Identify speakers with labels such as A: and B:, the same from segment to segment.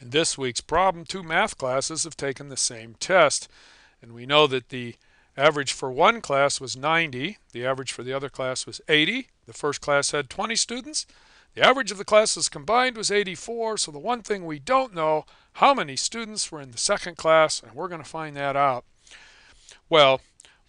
A: In this week's problem, two math classes have taken the same test. And we know that the average for one class was 90, the average for the other class was 80. The first class had 20 students. The average of the classes combined was 84, so the one thing we don't know, how many students were in the second class, and we're going to find that out. Well,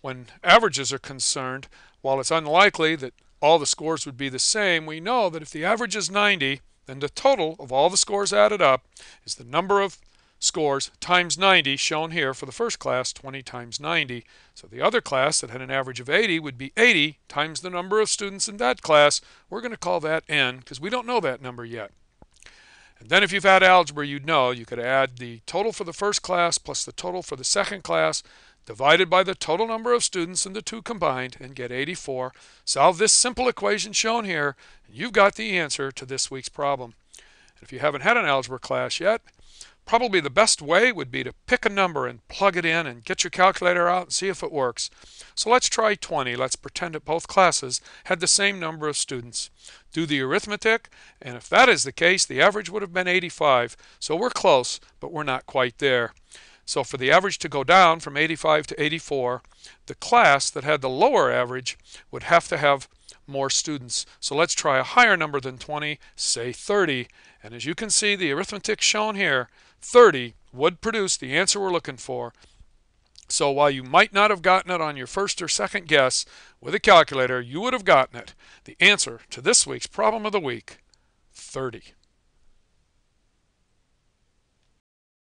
A: when averages are concerned, while it's unlikely that all the scores would be the same, we know that if the average is 90, then the total of all the scores added up is the number of scores times 90 shown here for the first class 20 times 90 so the other class that had an average of 80 would be 80 times the number of students in that class. We're going to call that n because we don't know that number yet. And then if you've had algebra you'd know. You could add the total for the first class plus the total for the second class divided by the total number of students in the two combined and get 84. Solve this simple equation shown here and you've got the answer to this week's problem. And if you haven't had an algebra class yet, probably the best way would be to pick a number and plug it in and get your calculator out and see if it works. So let's try 20. Let's pretend that both classes had the same number of students. Do the arithmetic, and if that is the case, the average would have been 85. So we're close, but we're not quite there. So for the average to go down from 85 to 84, the class that had the lower average would have to have more students. So let's try a higher number than 20, say 30. And as you can see, the arithmetic shown here, 30 would produce the answer we're looking for. So while you might not have gotten it on your first or second guess with a calculator, you would have gotten it. The answer to this week's problem of the week, 30.